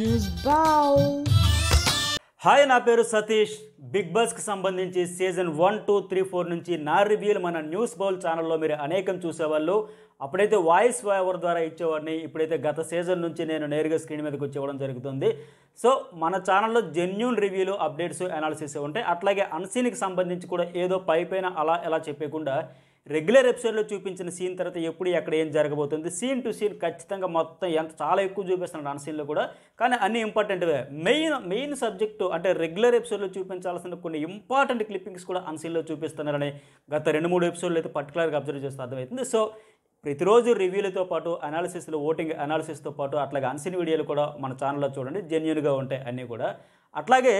News hi నా పేరు Satish. Big బాస్కి సంబంధించి season one two three four నుంచి నా రివ్యూలు మన న్యూస్ బౌల్ ఛానల్లో మీరు అనేకం చూసేవాళ్ళు. అప్పుడైతే వాయిస్ ఓవర్ ద్వారా ఇచ్చేవాడిని. ఇప్పుడైతే గత సీజన్ నుంచి నేను నేరుగా స్క్రీన్ మీదకి వచ్చి ఇవ్వడం జరుగుతుంది. సో మన ఛానల్లో జెన్యున్ రివ్యూలు అప్డేట్స్ అనాలిసిస్ ఉంటాయి. అట్లాగే అన్సీన్కి సంబంధించి కూడా ఏదో పైపైన అలా ఎలా చెప్పకుండా రెగ్యులర్ ఎపిసోడ్లో చూపించిన సీన్ తర్వాత ఎప్పుడు ఎక్కడ ఏం జరగబోతుంది? సీన్ టు సీన్ ఖచ్చితంగా మొత్తం ఎంత చాలా ఎక్కువ చూపిస్తున్నాడు అన్ సీన్లో కూడా. కానీ అన్ని ఇంపార్టెంట్వే మెయిన్ మెయిన్ సబ్జెక్టు అంటే రెగ్యులర్ ఎపిసోడ్లో చూపించాల్సిన కొన్ని ఇంపార్టెంట్ క్లిప్పింగ్స్ కూడా అన్ సీన్లో చూపిస్తున్నారని గత రెండు మూడు ఎపిసోడ్లు అయితే పర్టికులర్గా అబ్జర్వ్ చేస్తే అర్థమవుతుంది. సో ప్రతిరోజు రివ్యూలతో పాటు అనాలిసిస్లో ఓటింగ్ అనాలిసిస్తో పాటు అట్లాగే అన్సీన్ వీడియోలు కూడా మన ఛానల్లో చూడండి. జెన్యున్గా ఉంటాయి అన్నీ కూడా. అట్లాగే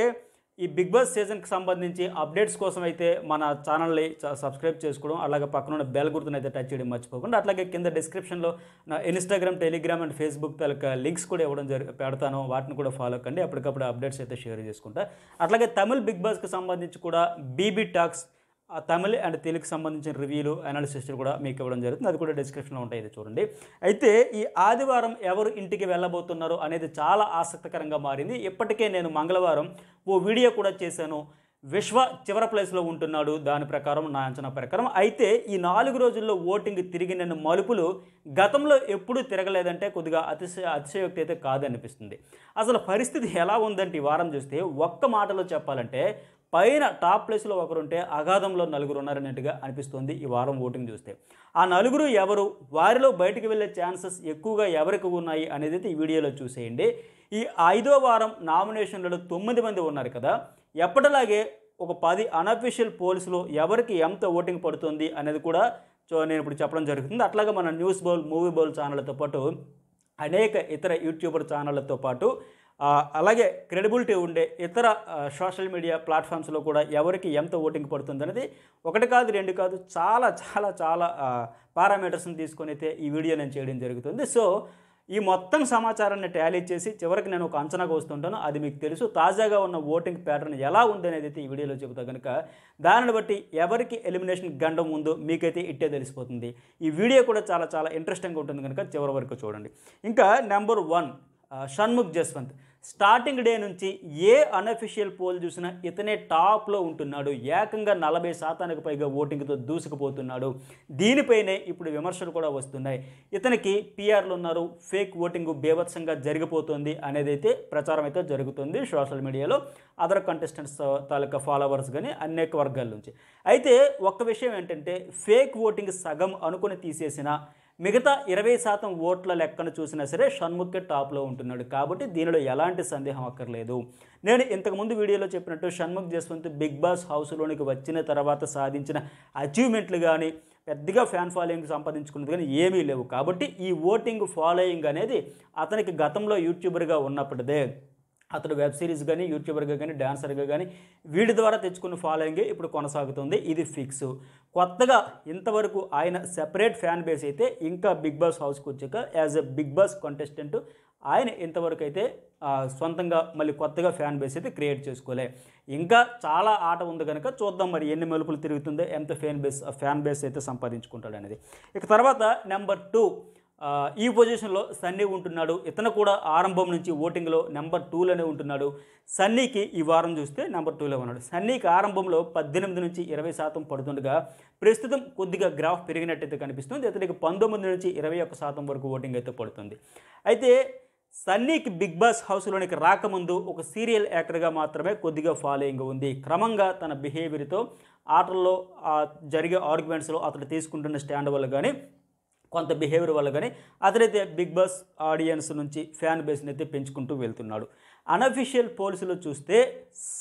ఈ బిగ్ బాస్ సీజన్కి సంబంధించి అప్డేట్స్ కోసం అయితే మన ఛానల్ని చ- సబ్స్క్రైబ్ చేసుకోవడం అలాగే పక్కన ఉన్న బెల్ గుర్తును అయితే టచ్ చేయడం మర్చిపోకుండా అట్లాగే కింద డిస్క్రిప్షన్లో నా ఇన్స్టాగ్రామ్ టెలిగ్రామ్ అండ్ ఫేస్బుక్ తాలూకా లింక్స్ కూడా ఇవ్వడం జరి పెడతాను. వాటిని కూడా ఫాలో కండి. అప్పటికప్పుడు అప్డేట్స్ అయితే షేర్ చేసుకుంటా. అట్లాగే తమిళ్ బిగ్ బాస్కి సంబంధించి కూడా బీబీ టాక్స్ ఆ తమిళ్ అండ్ తెలుగు సంబంధించిన రివ్యూలు అనాలిసిస్ కూడా మీకు ఇవ్వడం జరుగుతుంది. అది కూడా డిస్క్రిప్షన్లో ఉంటాయి. ఇది చూడండి. అయితే ఈ ఆదివారం ఎవరు ఇంటికి వెళ్ళబోతున్నారు అనేది చాలా ఆసక్తికరంగా మారింది. ఇప్పటికే నేను మంగళవారం ఓ వీడియో కూడా చేశాను. విశ్వ చివరి ప్లేస్లో ఉంటున్నాడు. దాని ప్రకారం నా అంచనా ప్రకారం. అయితే ఈ నాలుగు రోజుల్లో ఓటింగ్ తిరిగి నేను మలుపులు గతంలో ఎప్పుడూ తిరగలేదంటే కొద్దిగా అతిశయ అతిశయోక్తి అయితే కాదనిపిస్తుంది. అసలు పరిస్థితి ఎలా ఉందంటే ఈ వారం చూస్తే ఒక్క మాటలో చెప్పాలంటే పైన టాప్ ప్లేస్లో ఒకరుంటే అగాధంలో నలుగురు ఉన్నారన్నట్టుగా అనిపిస్తుంది ఈ వారం ఓటింగ్ చూస్తే. ఆ నలుగురు ఎవరు? వారిలో బయటికి వెళ్ళే ఛాన్సెస్ ఎక్కువగా ఎవరికి ఉన్నాయి అనేది అయితే ఈ వీడియోలో చూసేయండి. ఈ ఐదో వారం నామినేషన్లలో తొమ్మిది మంది ఉన్నారు కదా. ఎప్పటిలాగే ఒక పది అనఫిషియల్ పోల్స్లో ఎవరికి ఎంత ఓటింగ్ పడుతుంది అనేది కూడా సో నేను ఇప్పుడు చెప్పడం జరుగుతుంది. అట్లాగే మన న్యూస్ బౌల్ మూవీ బౌల్ ఛానళ్ళతో పాటు అనేక ఇతర యూట్యూబర్ ఛానళ్ళతో పాటు అలాగే క్రెడిబిలిటీ ఉండే ఇతర సోషల్ మీడియా ప్లాట్ఫామ్స్లో కూడా ఎవరికి ఎంత ఓటింగ్ పడుతుంది అనేది ఒకటి కాదు రెండు కాదు చాలా చాలా చాలా పారామీటర్స్ని తీసుకొని అయితే ఈ వీడియో నేను చేయడం జరుగుతుంది. సో ఈ మొత్తం సమాచారాన్ని టాలీ చేసి చివరికి నేను ఒక అంచనాగా వస్తుంటాను అది మీకు తెలుసు. తాజాగా ఉన్న ఓటింగ్ ప్యాటర్న్ ఎలా ఉంది అనేది అయితే ఈ వీడియోలో చెబుతా కనుక దానిని బట్టి ఎవరికి ఎలిమినేషన్ గండం ఉందో మీకైతే ఇట్టే తెలిసిపోతుంది. ఈ వీడియో కూడా చాలా చాలా ఇంట్రెస్టింగ్గా ఉంటుంది కనుక చివరి వరకు చూడండి. ఇంకా number one Shanmukh Jaswant. Starting day నుంచి ఏ అన్అఫిషియల్ పోల్ చూసినా ఇతనే టాప్లో ఉంటున్నాడు. ఏకంగా నలభై శాతానికి పైగా ఓటింగ్తో దూసుకుపోతున్నాడు. దీనిపైనే ఇప్పుడు విమర్శలు కూడా వస్తున్నాయి. ఇతనికి పిఆర్లు ఉన్నారు. ఫేక్ ఓటింగ్ బేభత్సంగా జరిగిపోతుంది అనేది అయితే ప్రచారం అయితే జరుగుతుంది సోషల్ మీడియాలో. అదర్ కంటెస్టెంట్స్ తాలూకా ఫాలోవర్స్ కానీ అనేక వర్గాల నుంచి. అయితే ఒక్క విషయం ఏంటంటే ఫేక్ ఓటింగ్ సగం అనుకుని తీసేసిన మిగతా ఇరవై శాతం ఓట్ల లెక్కను చూసినా సరే షణ్ముఖే టాప్లో ఉంటున్నాడు కాబట్టి దీనిలో ఎలాంటి సందేహం అక్కర్లేదు. నేను ఇంతకుముందు వీడియోలో చెప్పినట్టు షణ్ముఖ్ జస్వంత్ బిగ్ బాస్ హౌస్లోనికి వచ్చిన తర్వాత సాధించిన అచీవ్మెంట్లు కానీ పెద్దగా ఫ్యాన్ ఫాలోయింగ్ సంపాదించుకున్నది కానీ ఏమీ లేవు కాబట్టి ఈ ఓటింగ్ ఫాలోయింగ్ అనేది అతనికి గతంలో యూట్యూబర్గా ఉన్నప్పటిదే. అతడు వెబ్ సిరీస్ కానీ యూట్యూబర్గా కానీ డాన్సర్గా కానీ వీడి ద్వారా తెచ్చుకున్న ఫాలోయింగ్ ఇప్పుడు కొనసాగుతుంది. ఇది ఫిక్స్. కొత్తగా ఇంతవరకు ఆయన సెపరేట్ ఫ్యాన్ బేస్ అయితే ఇంకా బిగ్ బాస్ హౌస్కి వచ్చాక as a Bigg Boss contestant ఆయన ఇంతవరకు అయితే సొంతంగా మళ్ళీ కొత్తగా ఫ్యాన్ బేస్ అయితే క్రియేట్ చేసుకోలే. ఇంకా చాలా ఆట ఉంది కనుక చూద్దాం మరి ఎన్ని మెలుపులు తిరుగుతుందో ఎంత ఫ్యాన్ బేస్ ఫ్యాన్ బేస్ అయితే సంపాదించుకుంటాడు అనేది ఇక తర్వాత నెంబర్ టూ. ఈ పొజిషన్లో సన్నీ ఉంటున్నాడు. ఇతను కూడా ఆరంభం నుంచి ఓటింగ్లో నెంబర్ టూలోనే ఉంటున్నాడు. సన్నీకి ఈ వారం చూస్తే నెంబర్ టూలో ఉన్నాడు. సన్నీకి ఆరంభంలో పద్దెనిమిది నుంచి ఇరవై శాతం పడుతుండగా ప్రస్తుతం కొద్దిగా గ్రాఫ్ పెరిగినట్టయితే కనిపిస్తుంది. ఇతనికి పంతొమ్మిది నుంచి ఇరవై ఒక్క శాతం వరకు ఓటింగ్ అయితే పడుతుంది. అయితే సన్నీకి బిగ్ బాస్ హౌస్లోనికి రాకముందు ఒక సీరియల్ యాక్టర్గా మాత్రమే కొద్దిగా ఫాలోయింగ్ ఉంది. క్రమంగా తన బిహేవియర్తో ఆటల్లో జరిగే ఆర్గ్యుమెంట్స్లో అతడు తీసుకుంటున్న స్టాండ్ వల్ల కానీ కొంత బిహేవియర్ వల్ల కానీ అతనైతే బిగ్ బాస్ ఆడియన్స్ నుంచి ఫ్యాన్ బేస్ని అయితే పెంచుకుంటూ వెళ్తున్నాడు. అనఫిషియల్ పోల్స్లో చూస్తే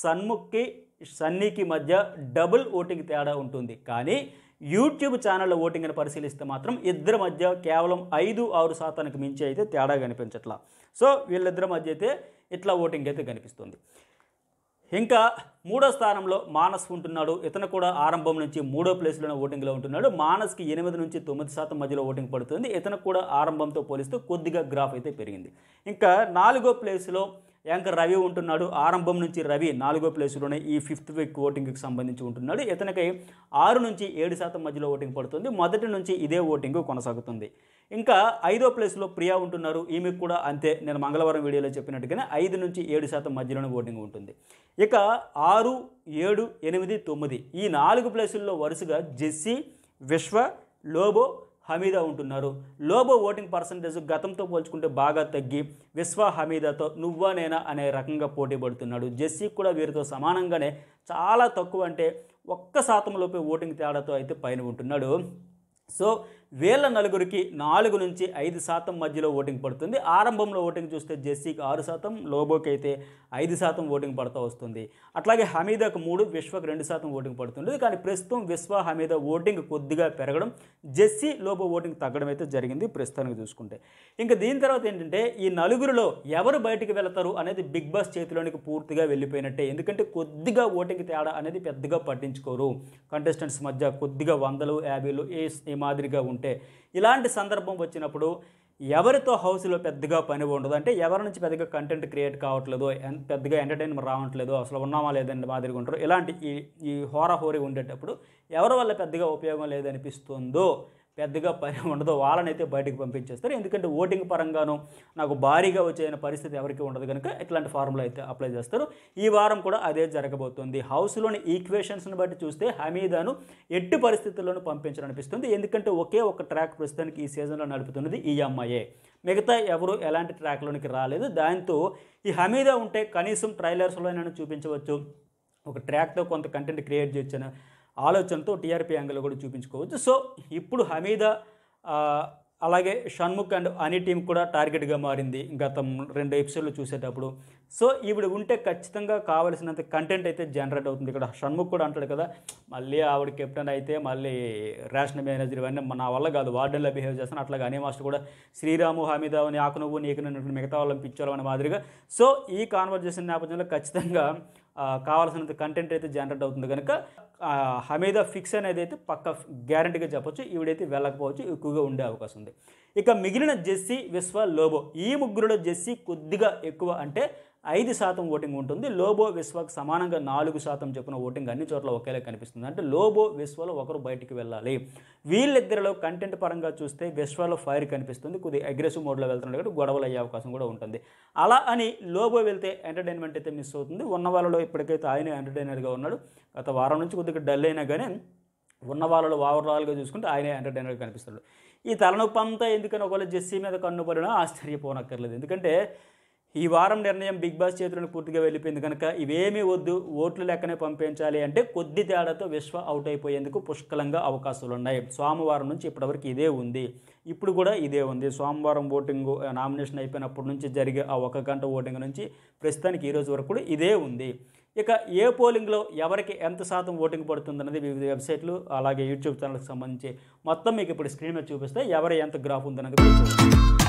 సన్ముఖ్కి సన్నీకి మధ్య డబుల్ ఓటింగ్ తేడా ఉంటుంది. కానీ యూట్యూబ్ ఛానళ్ళ ఓటింగ్ని పరిశీలిస్తే మాత్రం ఇద్దరి మధ్య కేవలం ఐదు ఆరు శాతానికి మించి అయితే తేడా కనిపించట్లా. సో వీళ్ళిద్దరి మధ్య అయితే ఇట్లా ఓటింగ్ అయితే కనిపిస్తుంది. ఇంకా మూడో స్థానంలో మానస్ ఉంటున్నాడు. ఇతను కూడా ఆరంభం నుంచి మూడో ప్లేస్లోనే ఓటింగ్లో ఉంటున్నాడు. మానస్కి ఎనిమిది నుంచి తొమ్మిది శాతం మధ్యలో ఓటింగ్ పడుతుంది. ఇతను కూడా ఆరంభంతో పోలిస్తూ కొద్దిగా గ్రాఫ్ అయితే పెరిగింది. ఇంకా నాలుగో ప్లేస్లో యాంకర్ రవి ఉంటున్నాడు. ఆరంభం నుంచి రవి నాలుగో ప్లేసులోనే ఈ ఫిఫ్త్ వీక్ ఓటింగ్కి సంబంధించి ఉంటున్నాడు. ఇతనికి ఆరు నుంచి ఏడు శాతం మధ్యలో ఓటింగ్ పడుతుంది. మొదటి నుంచి ఇదే ఓటింగ్ కొనసాగుతుంది. ఇంకా ఐదో ప్లేస్లో ప్రియా ఉంటున్నారు. ఈమెకు కూడా అంతే. నేను మంగళవారం వీడియోలో చెప్పినట్టుగానే ఐదు నుంచి ఏడు శాతం మధ్యలోనే ఓటింగ్ ఉంటుంది. ఇక ఆరు ఏడు ఎనిమిది తొమ్మిది ఈ నాలుగు ప్లేసుల్లో వరుసగా జెస్సీ విశ్వ లోబో హమీదా ఉంటున్నారు. లోబో ఓటింగ్ పర్సంటేజ్ గతంతో పోల్చుకుంటే బాగా తగ్గి విశ్వ హమీదాతో నువ్వా నేనా అనే రకంగా పోటీ పడుతున్నాడు. జెస్సీ కూడా వీరితో సమానంగానే చాలా తక్కువ అంటే ఒక్క శాతంలోపే ఓటింగ్ తేడాతో అయితే పైన ఉంటున్నాడు. సో వేల నలుగురికి నాలుగు నుంచి ఐదు శాతం మధ్యలో ఓటింగ్ పడుతుంది. ఆరంభంలో ఓటింగ్ చూస్తే జెస్సీకి ఆరు శాతం లోబోకి అయితే ఐదు శాతం ఓటింగ్ పడుతూ వస్తుంది. అట్లాగే హమీదాకు మూడు విశ్వకు రెండు శాతం ఓటింగ్ పడుతుంది కానీ ప్రస్తుతం విశ్వ హమీదా ఓటింగ్ కొద్దిగా పెరగడం జెస్సీ లోబో ఓటింగ్ తగ్గడం అయితే జరిగింది ప్రస్తుతానికి చూసుకుంటే. ఇంకా దీని తర్వాత ఏంటంటే ఈ నలుగురిలో ఎవరు బయటికి వెళతారు అనేది బిగ్ బాస్ చేతిలోనికి పూర్తిగా వెళ్ళిపోయినట్టే. ఎందుకంటే కొద్దిగా ఓటింగ్ తేడా అనేది పెద్దగా పట్టించుకోరు. కంటెస్టెంట్స్ మధ్య కొద్దిగా వందలు యాభైలు ఏ ఈ మాదిరిగా ఉంటే ఇలాంటి సందర్భం వచ్చినప్పుడు ఎవరితో హౌస్లో పెద్దగా పని ఉండదు? అంటే ఎవరి నుంచి పెద్దగా కంటెంట్ క్రియేట్ కావట్లేదు ఎన్- పెద్దగా ఎంటర్టైన్మెంట్ రావట్లేదు అసలు ఉన్నామా లేదని మాదిరిగా ఉంటారు ఇలాంటి ఈ ఈ హోరాహోరీ ఉండేటప్పుడు ఎవరి వల్ల పెద్దగా ఉపయోగం లేదనిపిస్తుందో పెద్దగా పని ఉండదు. వాళ్ళనైతే బయటకు పంపించేస్తారు. ఎందుకంటే ఓటింగ్ పరంగాను నాకు భారీగా వచ్చే పరిస్థితి ఎవరికి ఉండదు కనుక ఇట్లాంటి ఫార్ములా అయితే అప్లై చేస్తారు. ఈ వారం కూడా అదే జరగబోతుంది. హౌస్లోని ఈక్వేషన్స్ని బట్టి చూస్తే హమీదాను ఎట్టి పరిస్థితుల్లోనూ పంపించాలనిపిస్తుంది. ఎందుకంటే ఒకే ఒక ట్రాక్ ప్రస్తుతానికి ఈ సీజన్లో నడుపుతున్నది ఈ అమ్మాయే. మిగతా ఎవరు ఎలాంటి ట్రాక్లోనికి రాలేదు. దాంతో ఈ హమీదా ఉంటే కనీసం ట్రైలర్స్లోనైనా చూపించవచ్చు. ఒక ట్రాక్తో కొంత కంటెంట్ క్రియేట్ చేయొచ్చు ఆలోచనతో టీఆర్పీ యాంగిల్ కూడా చూపించుకోవచ్చు. సో ఇప్పుడు హమీద అలాగే షణ్ముఖ్ అండ్ అని టీం కూడా టార్గెట్గా మారింది గత రెండు ఎపిసోడ్లు చూసేటప్పుడు. సో ఈవిడ ఉంటే ఖచ్చితంగా కావలసినంత కంటెంట్ అయితే జనరేట్ అవుతుంది. ఇక్కడ షణ్ముఖ్ కూడా అంటాడు కదా మళ్ళీ ఆవిడ కెప్టెన్ అయితే మళ్ళీ రేషన్ మేనేజర్ ఇవన్నీ నా వల్ల కాదు వార్డెన్లో బిహేవ్ చేస్తాను. అట్లాగే అనే మాస్టర్ కూడా శ్రీరాము హమీదా అని ఆకు నువ్వు నీకు నన్ను మిగతా వాళ్ళని పిచ్చోళ్ళం అనే మాదిరిగా. సో ఈ కాన్వర్జేషన్ నేపథ్యంలో ఖచ్చితంగా కావాల్సినంత కంటెంట్ అయితే జనరేట్ అవుతుంది కనుక హమీదా ఫిక్స్ అనేది అయితే పక్క గ్యారంటీగా చెప్పొచ్చు. ఈవిడైతే వెళ్ళకపోవచ్చు. ఎక్కువగా ఉండే అవకాశం ఉంది. ఇక మిగిలిన జెస్సీ విశ్వ లోబో ఈ ముగ్గురులో జెస్సీ కొద్దిగా ఎక్కువ అంటే ఐదు శాతం ఓటింగ్ ఉంటుంది. లోబో విశ్వకు సమానంగా నాలుగు శాతం చొప్పున ఓటింగ్ అన్ని చోట్ల ఒకేలా కనిపిస్తుంది. అంటే లోబో విశ్వలో ఒకరు బయటికి వెళ్ళాలి. వీళ్ళిద్దరిలో కంటెంట్ పరంగా చూస్తే విశ్వలో ఫైర్ కనిపిస్తుంది. కొద్దిగా అగ్రెసివ్ మోడ్లో వెళ్తున్నాడు కాబట్టి గొడవలు అయ్యే అవకాశం కూడా ఉంటుంది. అలా అని లోబో వెళ్తే ఎంటర్టైన్మెంట్ అయితే మిస్ అవుతుంది. ఉన్న వాళ్ళలో ఇప్పటికైతే ఆయన ఎంటర్టైనర్గా ఉన్నాడు. గత వారం నుంచి కొద్దిగా డల్ అయినా కానీ ఉన్న వాళ్ళలో ఓవరాల్గా చూసుకుంటే ఆయనే ఎంటర్టైనర్గా కనిపిస్తాడు ఈ తలనొప్పి అంతా ఎందుకని ఒకవేళ జెస్సీ మీద కన్ను పడినా ఆశ్చర్యపోనక్కర్లేదు. ఎందుకంటే ఈ వారం నిర్ణయం బిగ్ బాస్ చేతులను పూర్తిగా వెళ్ళిపోయింది కనుక ఇవేమీ వద్దు ఓట్లు లెక్కనే పంపించాలి అంటే కొద్ది తేడాతో విశ్వ అవుట్ అయిపోయేందుకు పుష్కలంగా అవకాశాలు ఉన్నాయి. సోమవారం నుంచి ఇప్పటివరకు ఇదే ఉంది. ఇప్పుడు కూడా ఇదే ఉంది. సోమవారం ఓటింగ్ నామినేషన్ అయిపోయినప్పటి నుంచి జరిగే ఆ ఒక గంట ఓటింగ్ నుంచి ప్రస్తుతానికి ఈరోజు వరకు కూడా ఇదే ఉంది. ఇక ఏ పోలింగ్లో ఎవరికి ఎంత శాతం ఓటింగ్ పడుతుందన్నది వివిధ వెబ్సైట్లు అలాగే యూట్యూబ్ ఛానల్కి సంబంధించి మొత్తం మీకు ఇప్పుడు స్క్రీన్ మీద చూపిస్తే ఎవరు ఎంత గ్రాఫ్ ఉందన్నది కూడా